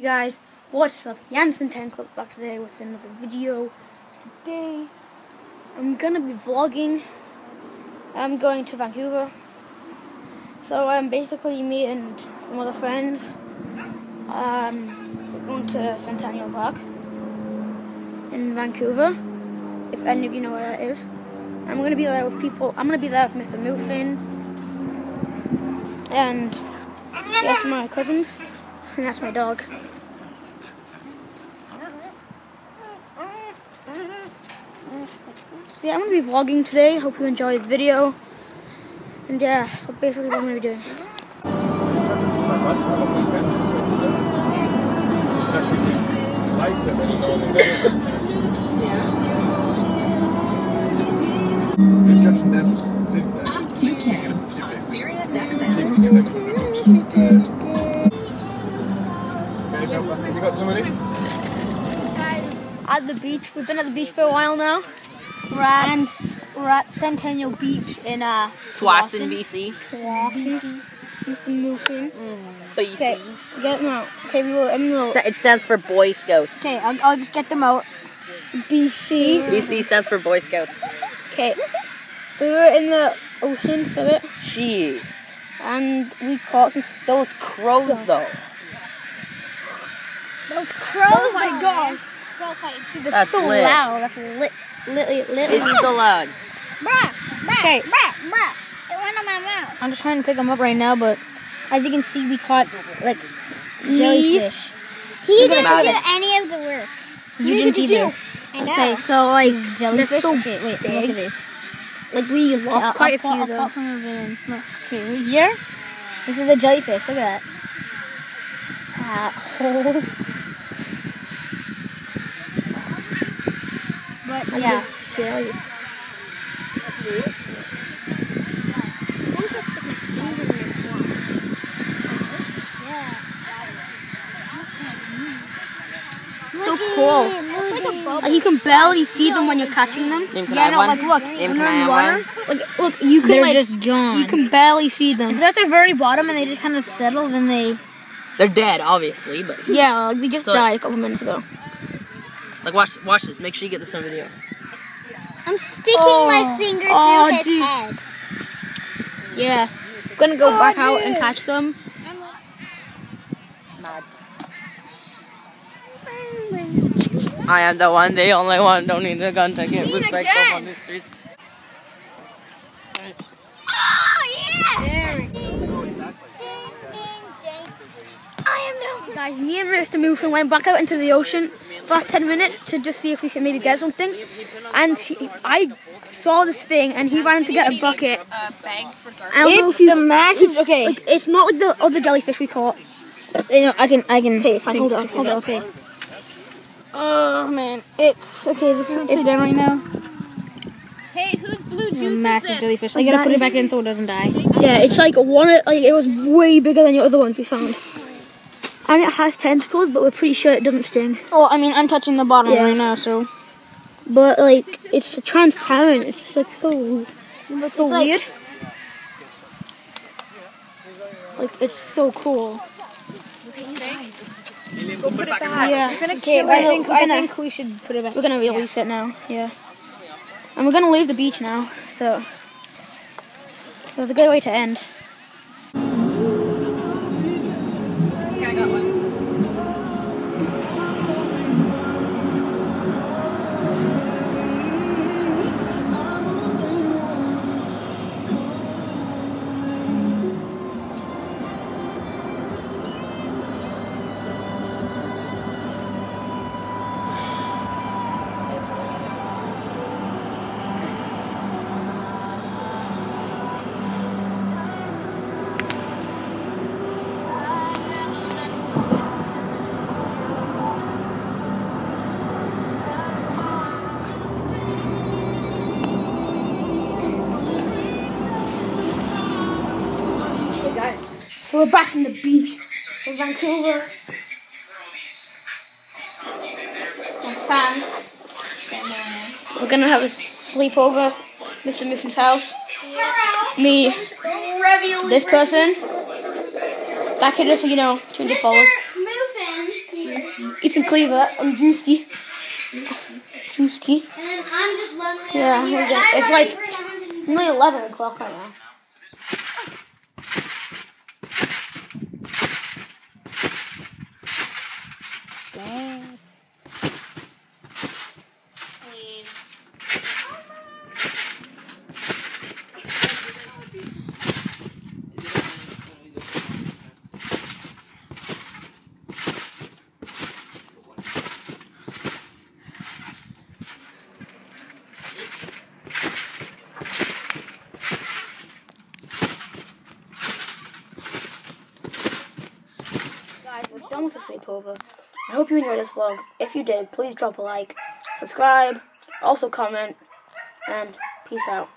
Hey guys, what's up? Jansen 10 Clips back today with another video. Today, I'm gonna be vlogging. I'm going to Vancouver. So, I'm um, basically, me and some other friends, um, we're going to Centennial Park in Vancouver. If any of you know where that is, I'm gonna be there with people. I'm gonna be there with Mr. Moofin and yes, my cousins, and that's my dog. So yeah, I'm gonna be vlogging today. Hope you enjoy the video. And yeah, so basically what I'm gonna be doing. Later when you normally do. Yeah. Josh and Debs live there. Toucan Chip on it. Sirius Chip XM. it, you never know. Okay, go back. Have you got somebody? At the beach, we've been at the beach for a while now. We're at, we're at Centennial Beach in uh, Tsawwassen, BC. Walking. Mr. Moofin. Okay, BC. get them out. Okay, we will in the So It stands for Boy Scouts. Okay, I'll, I'll just get them out. BC. BC stands for Boy Scouts. Okay, so we were in the ocean for it, Jeez. and we caught some Those crows, though. Those crows. Oh my gosh. Dude, That's so lit. loud. That's lit, lit, lit. It's so loud. Okay. It went on my mouth. I'm just trying to pick them up right now, but as you can see, we caught like jellyfish. He Look at didn't that. do any of the work. You didn't either. I know. Okay, so like Jellyfish. so okay, wait, big. look at this. Like we lost I'll- quite I'll a few I'll though. pop some of it in. Look, Okay, right here. This is a jellyfish. Look at that. Fat hole. But yeah, Jelly. So cool. Like you can barely see them when you're catching them. Name, yeah, no, one? like look, Name, when they're in water, one? Like look, you can they're like just gone. you can barely see them. if they're at the very bottom and they just kind of settle, then they. They're dead, obviously, but Yeah, like, they just So- died a couple minutes ago. Like watch watch this. Make sure you get this on video. I'm sticking Oh. my finger oh, through Oh, his dude. head. Yeah. I'm Gonna go oh, back out and catch them. I am the one, the only one. Don't need a gun to get respect on the streets. I am no. Guys, me and Mr. Moofin went back out into the ocean for last 10 minutes to just see if we could maybe get something. And he, I saw this thing and he ran to get a bucket. I don't It's a massive. it's, Okay, Like, it's not like the other jellyfish we caught. you know, I can, I can. Okay, fine, hold hold on, on, hold on. okay. Oh man, it's okay. This is upside down right now. Hey, whose blue It's a massive jellyfish. I gotta that put it is- back in so it doesn't die. Yeah, it's like one, like it was way bigger than the other ones we found. And it has tentacles, but we're pretty sure it doesn't sting. Well, I mean, I'm touching the bottom Yeah. right now, so But like, it's transparent. It's like so, so like- weird. Like it's so cool. Yeah. okay. I think, I think we should put it back. We're gonna release it now. Yeah. And we're gonna leave the beach now. So it was a good way to end. We're back from the beach in Vancouver. Fan. We're gonna have a sleepover, Mr. Muffin's house. Me, this person. That kid, if you know, 200 followers. Muffin, eating cleaver. I'm juicy. Juicy. And then I'm just lonely. Yeah, here. we're good. I've It's like- Nearly 11 o'clock right now. Guys, we're done with the sleepover. I hope you enjoyed this vlog. If you did, please drop a like, subscribe, also comment, and peace out.